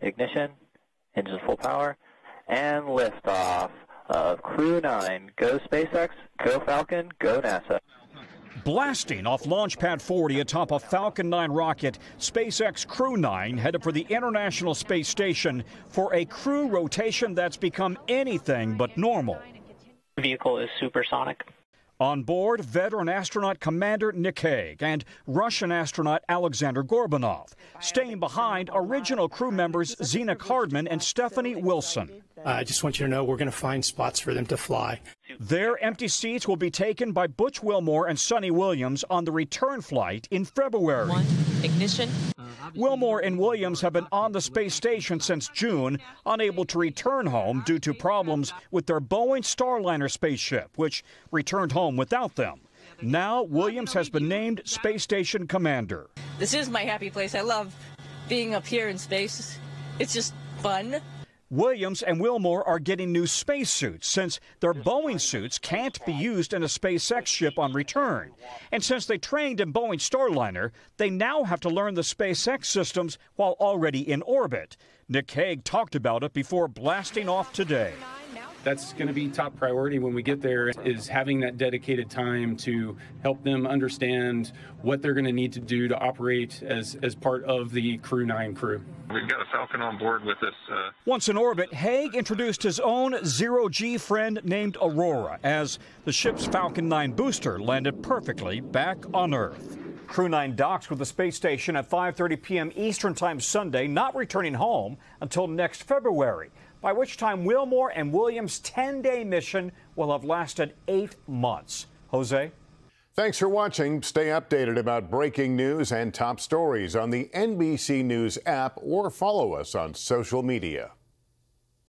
ignition, engines full power, and liftoff of Crew 9. Go SpaceX, go Falcon, go NASA. Blasting off Launch Pad 40 atop a Falcon 9 rocket, SpaceX Crew 9 headed for the International Space Station for a crew rotation that's become anything but normal. The vehicle is supersonic. On board, veteran astronaut Commander Nick Hague and Russian astronaut Alexander Gorbunov. Staying behind, original crew members Zena Cardman and Stephanie Wilson. Uh, I just want you to know we're going to find spots for them to fly. Their empty seats will be taken by Butch Wilmore and Suni Williams on the return flight in February. One, ignition. Wilmore and Williams have been on the space station since June, unable to return home due to problems with their Boeing Starliner spaceship, which returned home without them. Now, Williams has been named Space Station Commander. This is my happy place. I love being up here in space. It's just fun. Williams and Wilmore are getting new spacesuits since their Boeing suits can't be used in a SpaceX ship on return. And since they trained in Boeing Starliner, they now have to learn the SpaceX systems while already in orbit. Nick Hague talked about it before blasting off today that's going to be top priority when we get there is having that dedicated time to help them understand what they're going to need to do to operate as, as part of the Crew 9 crew. We've got a Falcon on board with us. Uh... Once in orbit, Hague introduced his own zero-G friend named Aurora as the ship's Falcon 9 booster landed perfectly back on Earth. Crew 9 docks with the space station at 5:30 p.m. Eastern Time Sunday, not returning home until next February by which time Wilmore and Williams' 10 day mission will have lasted eight months. Jose? Thanks for watching. Stay updated about breaking news and top stories on the NBC News app or follow us on social media.